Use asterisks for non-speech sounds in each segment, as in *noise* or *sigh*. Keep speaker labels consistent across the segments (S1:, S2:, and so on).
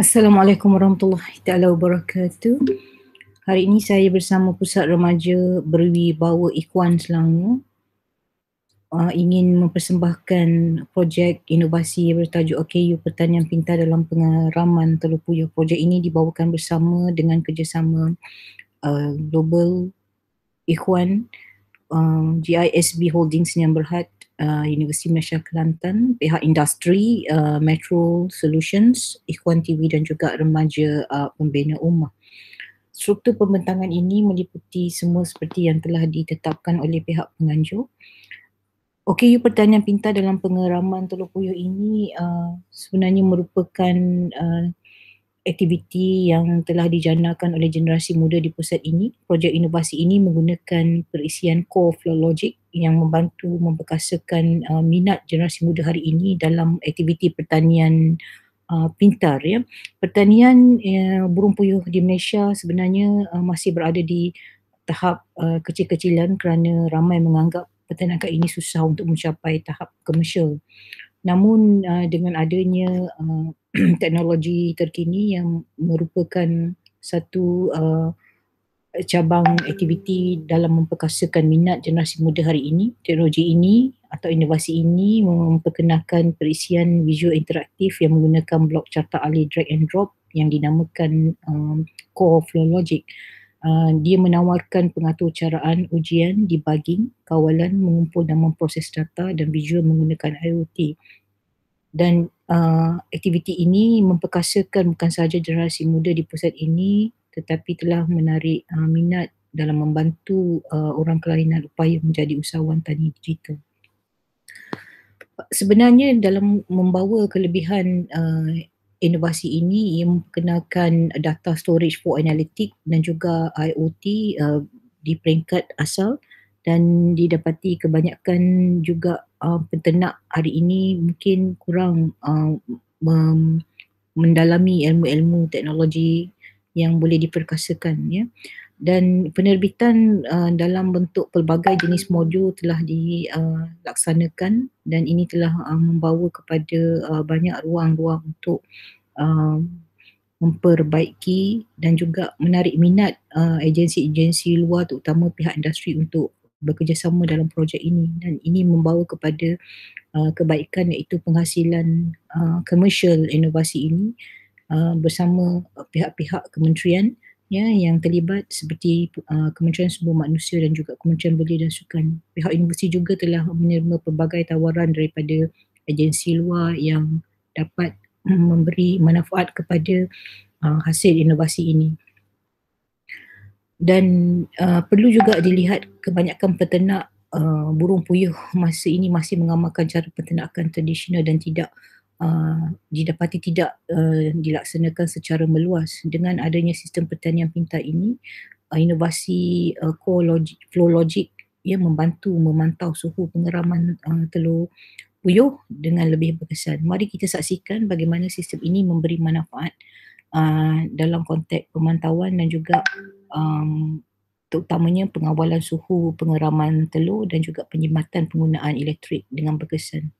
S1: Assalamualaikum warahmatullahi taala wabarakatuh. Hari ini saya bersama Pusat Remaja Berwibawa Ikhwan Selangor uh, ingin mempersembahkan projek inovasi bertajuk OKU Pertanian Pintar dalam Pengaraman Telur Puyuh. Projek ini dibawakan bersama dengan kerjasama uh, Global Ikhwan, uh, GISB Holdings yang berhad uh, Universiti Malaysia Kelantan, pihak industri, uh, Metro Solutions, Ikhwan TV dan juga remaja uh, pembina ummah. Struktur pembentangan ini meliputi semua seperti yang telah ditetapkan oleh pihak penganjur. OKU Pertanian Pintar dalam pengeraman Teluk Puyuh ini uh, sebenarnya merupakan uh, aktiviti yang telah dijanakan oleh generasi muda di pusat ini. Projek inovasi ini menggunakan perisian core flow logic yang membantu memperkasakan uh, minat generasi muda hari ini dalam aktiviti pertanian uh, pintar ya. Pertanian uh, burung puyuh di Malaysia sebenarnya uh, masih berada di tahap uh, kecil-kecilan kerana ramai menganggap pertanian ini susah untuk mencapai tahap komersial. Namun uh, dengan adanya uh, *clears throat* teknologi terkini yang merupakan satu uh, cabang aktiviti dalam memperkasakan minat generasi muda hari ini. Teknologi ini atau inovasi ini memperkenalkan perisian visual interaktif yang menggunakan blok carta alih drag and drop yang dinamakan um, core flow logic. Uh, dia menawarkan pengatur caraan ujian, debugging, kawalan, mengumpul dan memproses data dan visual menggunakan IoT dan uh, aktiviti ini memperkasakan bukan sahaja generasi muda di pusat ini tetapi telah menarik uh, minat dalam membantu uh, orang kelainan upaya menjadi usahawan tani digital. Sebenarnya dalam membawa kelebihan uh, inovasi ini ia memperkenalkan data storage for analytic dan juga IoT uh, di peringkat asal dan didapati kebanyakan juga uh, peternak hari ini mungkin kurang uh, mem- mendalami ilmu-ilmu teknologi yang boleh diperkasakan ya. Dan penerbitan uh, dalam bentuk pelbagai jenis modul telah dilaksanakan uh, dan ini telah uh, membawa kepada uh, banyak ruang-ruang untuk uh, memperbaiki dan juga menarik minat uh, agensi-agensi luar terutama pihak industri untuk bekerjasama dalam projek ini. Dan ini membawa kepada uh, kebaikan iaitu penghasilan uh, komersial inovasi ini uh, bersama pihak-pihak kementerian ya yang terlibat seperti uh, Kementerian Sumber Manusia dan juga Kementerian Belia dan Sukan. Pihak universiti juga telah menerima pelbagai tawaran daripada agensi luar yang dapat *clears throat* memberi manfaat kepada uh, hasil inovasi ini dan uh, perlu juga dilihat kebanyakan peternak uh, burung puyuh masa ini masih mengamalkan cara peternakan tradisional dan tidak uh, didapati tidak uh, dilaksanakan secara meluas dengan adanya sistem pertanian pintar ini uh, inovasi uh, core logic, flow logic ia membantu memantau suhu pengeraman uh, telur puyuh dengan lebih berkesan. Mari kita saksikan bagaimana sistem ini memberi manfaat uh, dalam konteks pemantauan dan juga um, terutamanya pengawalan suhu pengeraman telur dan juga penyematan penggunaan elektrik dengan berkesan.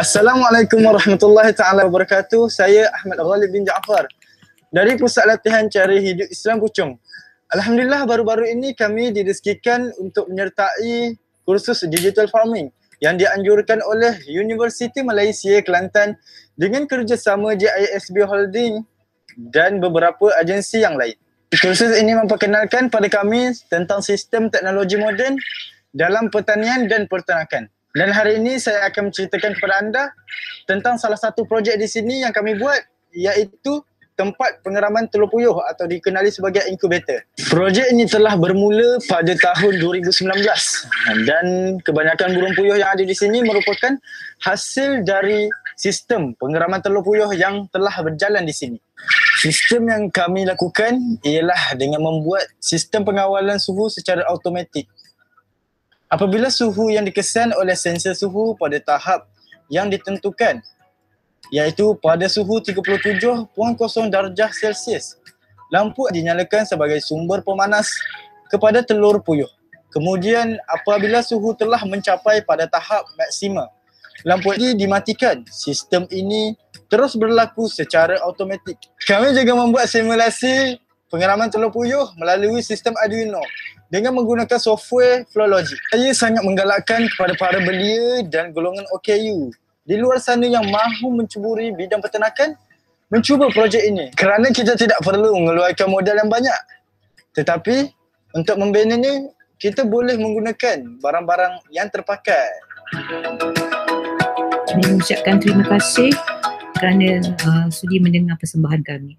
S2: Assalamualaikum warahmatullahi taala wabarakatuh. Saya Ahmad Ghalib bin Jaafar dari Pusat Latihan Cari Hidup Islam Puchong. Alhamdulillah baru-baru ini kami direzekikan untuk menyertai kursus digital farming yang dianjurkan oleh Universiti Malaysia Kelantan dengan kerjasama JISB Holding dan beberapa agensi yang lain. Kursus ini memperkenalkan pada kami tentang sistem teknologi moden dalam pertanian dan peternakan. Dan hari ini saya akan menceritakan kepada anda tentang salah satu projek di sini yang kami buat iaitu tempat pengeraman telur puyuh atau dikenali sebagai incubator. Projek ini telah bermula pada tahun 2019 dan kebanyakan burung puyuh yang ada di sini merupakan hasil dari sistem pengeraman telur puyuh yang telah berjalan di sini. Sistem yang kami lakukan ialah dengan membuat sistem pengawalan suhu secara automatik Apabila suhu yang dikesan oleh sensor suhu pada tahap yang ditentukan iaitu pada suhu 37.0 darjah Celsius. Lampu dinyalakan sebagai sumber pemanas kepada telur puyuh. Kemudian apabila suhu telah mencapai pada tahap maksima, lampu ini dimatikan. Sistem ini terus berlaku secara automatik. Kami juga membuat simulasi pengalaman telur puyuh melalui sistem Arduino dengan menggunakan software Flowlogic. Saya sangat menggalakkan kepada para belia dan golongan OKU di luar sana yang mahu mencuburi bidang peternakan mencuba projek ini kerana kita tidak perlu mengeluarkan modal yang banyak. Tetapi untuk membinanya kita boleh menggunakan barang-barang yang terpakai.
S1: Kami mengucapkan terima kasih kerana uh, sudi mendengar persembahan kami.